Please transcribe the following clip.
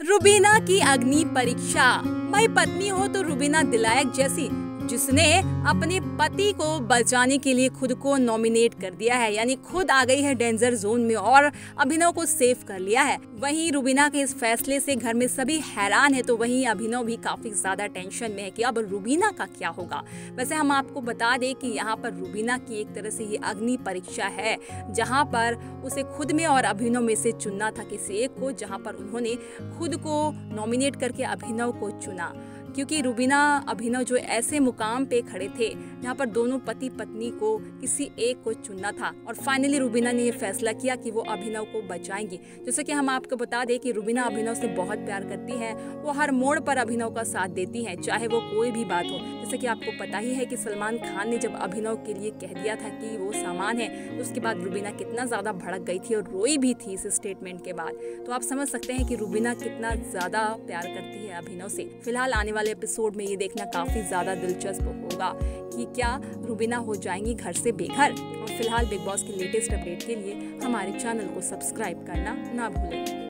रुबीना की अग्नि परीक्षा। भाई पत्नी हो तो रुबीना दिलायक जैसी जिसने अपने पति को बचाने के लिए खुद को नॉमिनेट कर दिया है, यानी खुद आ गई है डेंजर जोन में और अभिनव को सेव कर लिया है। वहीं रुबीना के इस फैसले से घर में सभी हैरान है तो वहीं अभिनव भी काफ़ी ज़्यादा टेंशन में है कि अब रुबीना का क्या होगा। वैसे हम आपको बता दें कि यहाँ पर रुबीना की एक तरह से ये अग्नि परीक्षा है, जहाँ पर उसे खुद में और अभिनव में से चुनना था किसी एक को, जहाँ पर उन्होंने खुद को नॉमिनेट करके अभिनव को चुना। क्योंकि रुबीना, अभिनव जो ऐसे मुकाम पे खड़े थे, जहाँ पर दोनों पति पत्नी को किसी एक को चुनना था। और फाइनली रुबीना ने ये फैसला किया कि वो अभिनव को बचाएँगी। जैसे कि हम आपको बता दें कि रुबीना अभिनव से बहुत प्यार करती है। वो हर मोड़ पर अभिनव का साथ देती है, चाहे वो कोई भी बात हो। जैसे कि आपको पता ही है कि सलमान खान ने जब अभिनव के लिए कह दिया था कि वो सामान है तो उसके बाद रुबीना कितना ज़्यादा भड़क गई थी और रोई भी थी इस स्टेटमेंट के बाद। तो आप समझ सकते हैं कि रुबीना कितना ज़्यादा प्यार करती है अभिनव से। फ़िलहाल आने वाले एपिसोड में ये देखना काफ़ी ज़्यादा दिलचस्प होगा कि क्या रुबीना हो जाएँगी घर से बेघर। और फ़िलहाल बिग बॉस के लेटेस्ट अपडेट के लिए हमारे चैनल को सब्सक्राइब करना ना भूलें।